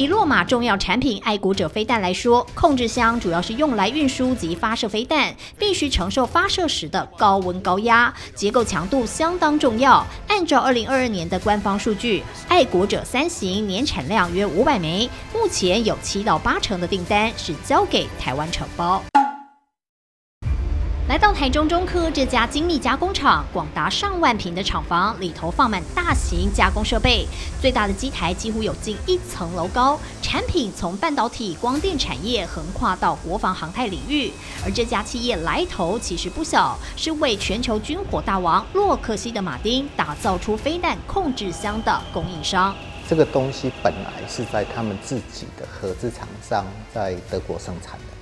以落马重要产品爱国者飞弹来说，控制箱主要是用来运输及发射飞弹，必须承受发射时的高温高压，结构强度相当重要。按照二零二二年的官方数据，爱国者三型年产量约五百枚，目前有七到八成的订单是交给台湾承包。来到台中中科这家精密加工厂，广达上万平的厂房里头放满大型加工设备，最大的机台几乎有近一层楼高。产品从半导体、光电产业横跨到国防航太领域，而这家企业来头其实不小，是为全球军火大王洛克希德马丁打造出飞弹控制箱的供应商。这个东西本来是在他们自己的合资厂商在德国生产的。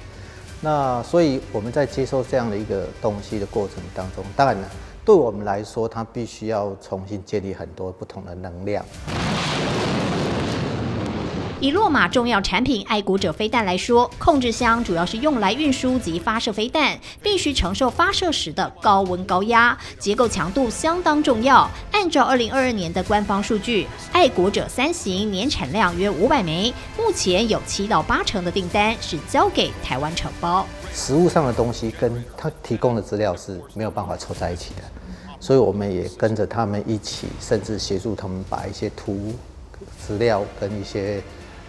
那所以我们在接受这样的一个东西的过程当中，当然了，对我们来说，它必须要重新建立很多不同的能量。以落马重要产品爱国者飞弹来说，控制箱主要是用来运输及发射飞弹，必须承受发射时的高温高压，结构强度相当重要。按照二零二二年的官方数据，爱国者三型年产量约五百枚，目前有七到八成的订单是交给台湾承包。实物上的东西跟他提供的资料是没有办法凑在一起的，所以我们也跟着他们一起，甚至协助他们把一些图、资料跟一些。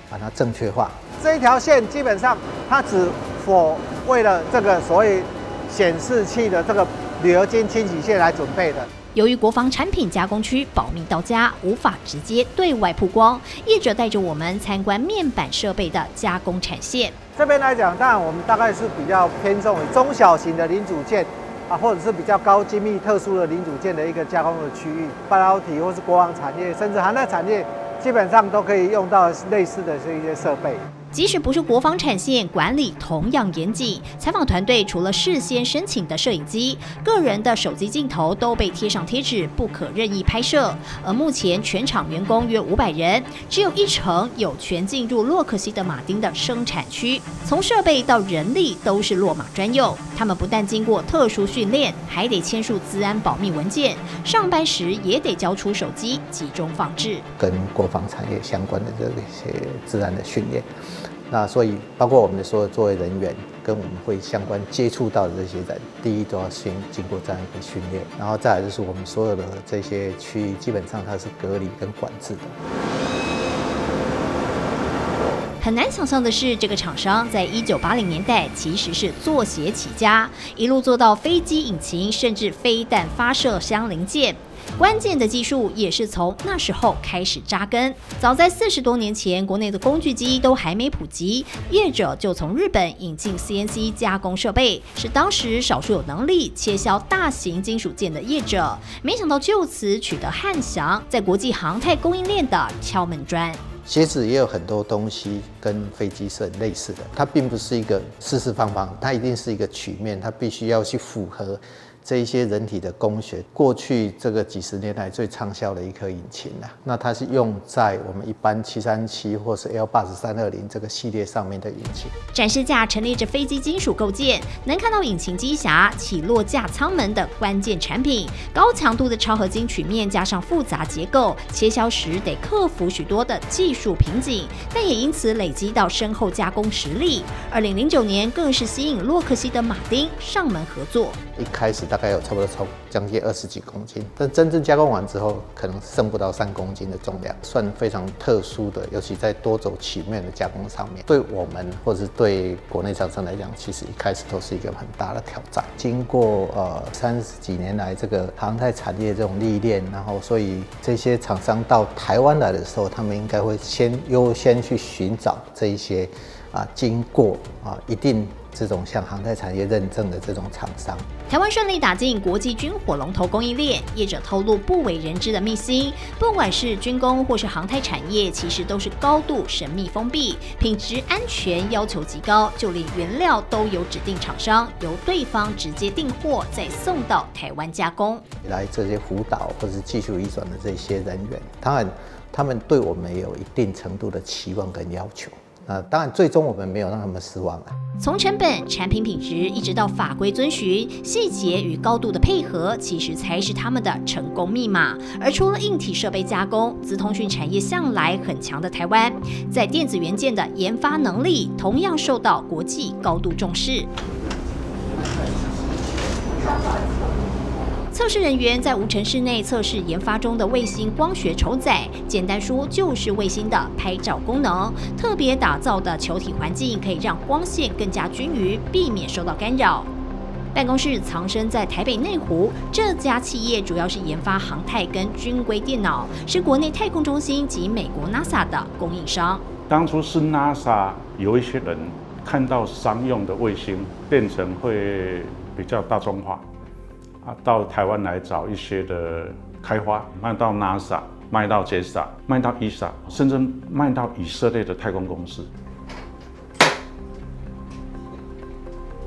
把它正确化。这一条线基本上，它只否为了这个所谓显示器的这个铝合金清洗线来准备的。由于国防产品加工区保密到家，无法直接对外曝光，业者带着我们参观面板设备的加工产线。这边来讲，当然我们大概是比较偏重于中小型的零组件啊，或者是比较高精密、特殊的零组件的一个加工的区域，半导体或是国防产业，甚至航太产业。基本上都可以用到类似的这一些设备。即使不是国防产线，管理同样严谨。采访团队除了事先申请的摄影机，个人的手机镜头都被贴上贴纸，不可任意拍摄。而目前全场员工约五百人，只有一成有权进入洛克希德马丁的生产区。从设备到人力都是洛马专用。他们不但经过特殊训练，还得签署资安保密文件。上班时也得交出手机，集中放置。跟国防产业相关的这些治安的训练。那所以，包括我们的所有作为人员，跟我们会相关接触到的这些人，第一都要先经过这样一个训练，然后再来就是我们所有的这些区域，基本上它是隔离跟管制的。很难想象的是，这个厂商在一九八零年代其实是做鞋起家，一路做到飞机引擎，甚至飞弹发射箱零件。关键的技术也是从那时候开始扎根。早在四十多年前，国内的工具机都还没普及，业者就从日本引进 CNC 加工设备，是当时少数有能力切削大型金属件的业者。没想到就此取得汉翔在国际航太供应链的敲门砖。鞋子也有很多东西跟飞机是很类似的，它并不是一个四四方方，它一定是一个曲面，它必须要去符合。这一些人体的工学，过去这个几十年来最畅销的一颗引擎啊，那它是用在我们一般七三七或是 L 八十三二零这个系列上面的引擎。展示架陈列着飞机金属构件，能看到引擎机匣、起落架舱门等关键产品。高强度的超合金曲面加上复杂结构，切削时得克服许多的技术瓶颈，但也因此累积到深厚加工实力。二零零九年更是吸引洛克希德马丁上门合作。一开始大概有差不多超将近二十几公斤，但真正加工完之后，可能剩不到三公斤的重量，算非常特殊的。尤其在多轴曲面的加工上面，对我们或者是对国内厂商来讲，其实一开始都是一个很大的挑战。经过呃三十几年来这个航太产业这种历练，然后所以这些厂商到台湾来的时候，他们应该会先优先去寻找这一些啊经过啊一定。这种像航太产业认证的这种厂商，台湾顺利打进国际军火龙头供应链，业者透露不为人知的秘辛，不管是军工或是航太产业，其实都是高度神秘封闭，品质安全要求极高，就连原料都有指定厂商，由对方直接订货，再送到台湾加工。来这些辅导或是技术移转的这些人员，当然他们对我们有一定程度的期望跟要求。呃，当然，最终我们没有让他们失望啊。从成本、产品品质一直到法规遵循、细节与高度的配合，其实才是他们的成功密码。而除了硬体设备加工，资通讯产业向来很强的台湾，在电子元件的研发能力同样受到国际高度重视。测试人员在无尘室内测试研发中的卫星光学筹载，简单说就是卫星的拍照功能。特别打造的球体环境可以让光线更加均匀，避免受到干扰。办公室藏身在台北内湖，这家企业主要是研发航太跟军规电脑，是国内太空中心及美国 NASA 的供应商。当初是 NASA 有一些人看到商用的卫星变成会比较大众化。到台湾来找一些的开花，卖到 NASA，卖到 JAXA，卖到 ESA，甚至卖到以色列的太空公司。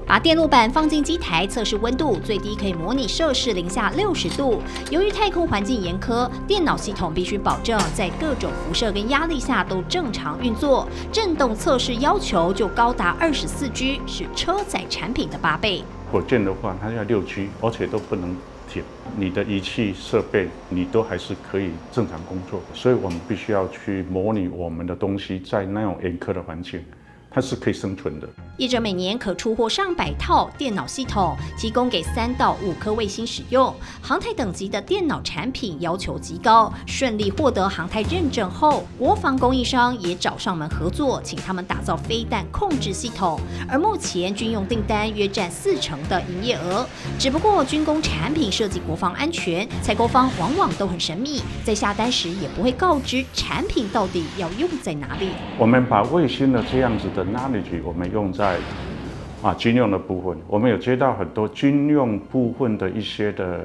把电路板放进机台测试温度，最低可以模拟摄氏零下六十度。由于太空环境严苛，电脑系统必须保证在各种辐射跟压力下都正常运作。振动测试要求就高达二十四 G，是车载产品的八倍。火箭的话，它要六 G，而且都不能停。你的仪器设备，你都还是可以正常工作。所以我们必须要去模拟我们的东西在那种严苛的环境。它是可以生存的。业者每年可出货上百套电脑系统，提供给三到五颗卫星使用。航太等级的电脑产品要求极高，顺利获得航太认证后，国防供应商也找上门合作，请他们打造飞弹控制系统。而目前军用订单约占四成的营业额。只不过军工产品涉及国防安全，采购方往往都很神秘，在下单时也不会告知产品到底要用在哪里。我们把卫星的这样子的。Knowledge 我们用在啊军用的部分，我们有接到很多军用部分的一些的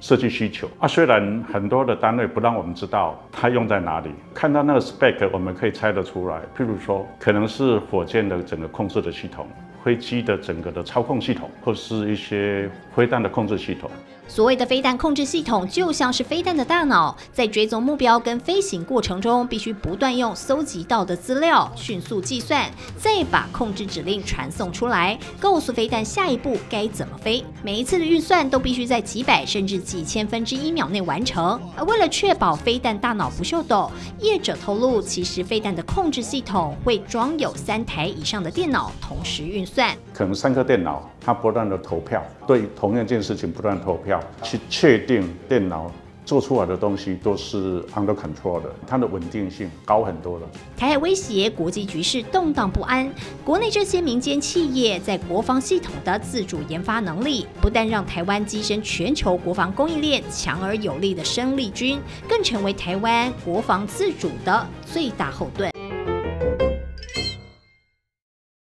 设计需求啊。虽然很多的单位不让我们知道它用在哪里，看到那个 spec 我们可以猜得出来。譬如说，可能是火箭的整个控制的系统。飞机的整个的操控系统，或是一些飞弹的控制系统。所谓的飞弹控制系统，就像是飞弹的大脑，在追踪目标跟飞行过程中，必须不断用搜集到的资料迅速计算，再把控制指令传送出来，告诉飞弹下一步该怎么飞。每一次的运算都必须在几百甚至几千分之一秒内完成。而为了确保飞弹大脑不秀抖，业者透露，其实飞弹的控制系统会装有三台以上的电脑同时运算算。可能三颗电脑，它不断的投票，对同样一件事情不断投票，去确定电脑做出来的东西都是 under control 的，它的稳定性高很多了。台海威胁，国际局势动荡不安，国内这些民间企业在国防系统的自主研发能力，不但让台湾跻身全球国防供应链强而有力的生力军，更成为台湾国防自主的最大后盾。